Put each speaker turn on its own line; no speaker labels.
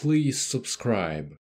Please subscribe.